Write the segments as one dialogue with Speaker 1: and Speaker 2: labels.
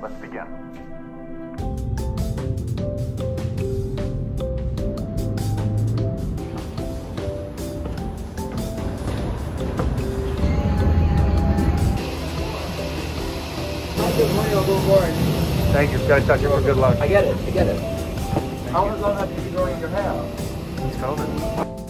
Speaker 1: Let's begin.
Speaker 2: Thank you. Gotta touch it for good luck.
Speaker 3: I get it. I get it. How long have you been growing your hair?
Speaker 2: It's COVID.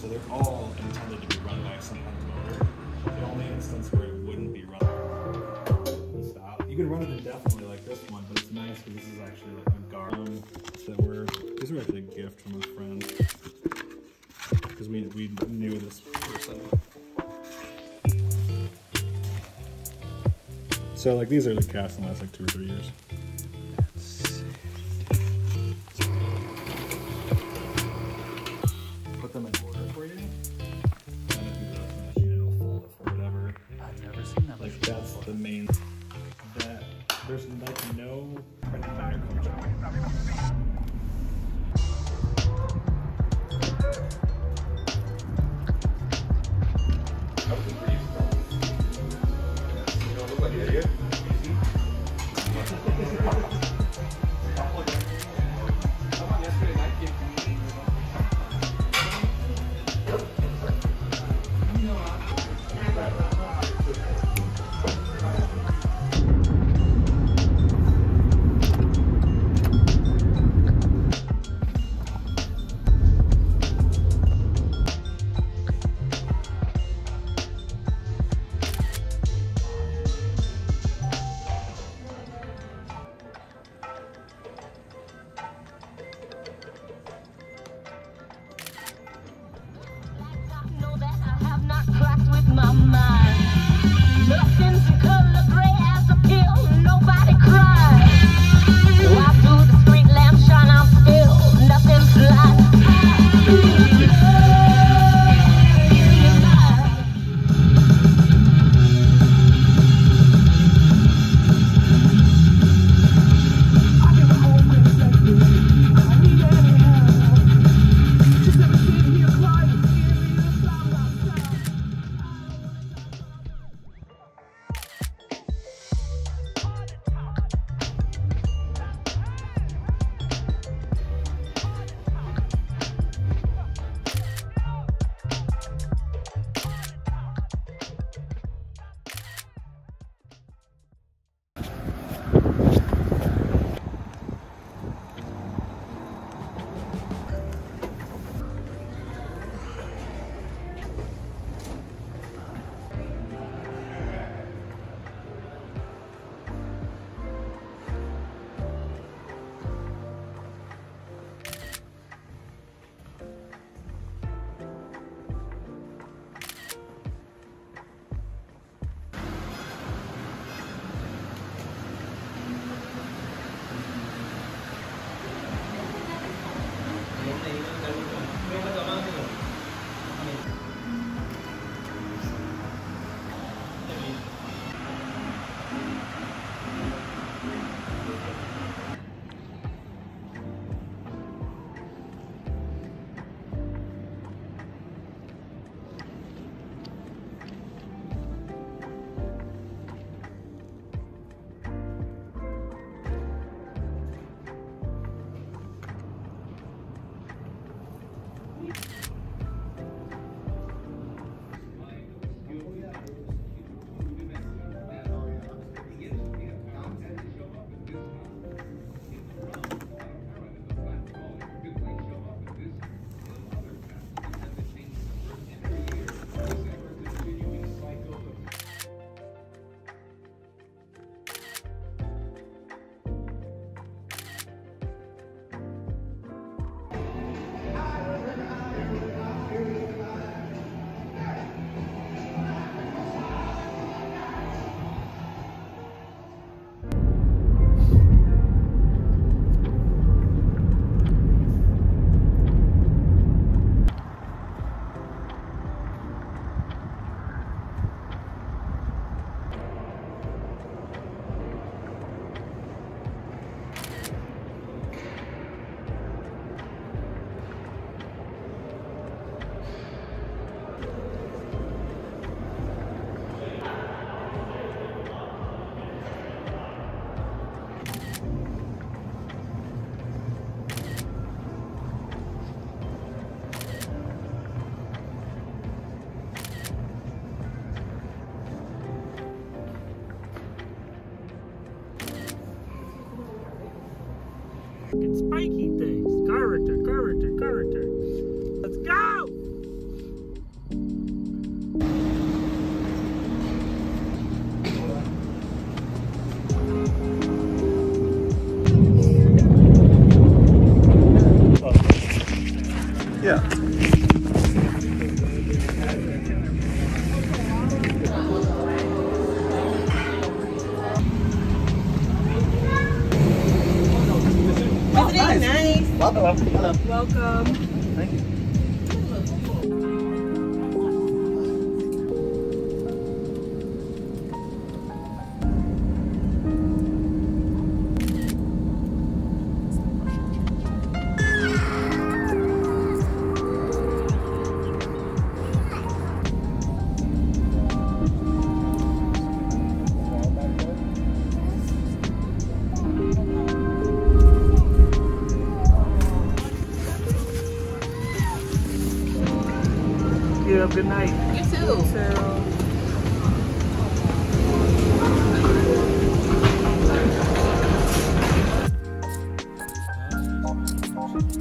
Speaker 4: So they're all intended to be run by some kind of motor. The only instance where it wouldn't be run. Stop. You can run it indefinitely like this one, but it's nice because this is actually like a. Um, that were these were actually a gift from a friend because we we knew this person. So like these are like cast in the last like two or three years.
Speaker 5: spiky things. Character, character, character. Let's go!
Speaker 3: Welcome.
Speaker 5: have a good night.
Speaker 6: You too.
Speaker 5: You too.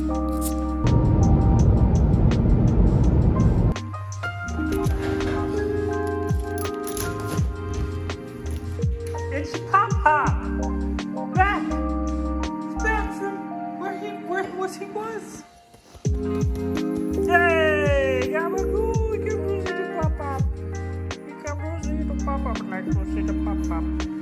Speaker 5: Thank you. pop up like so shit pop up.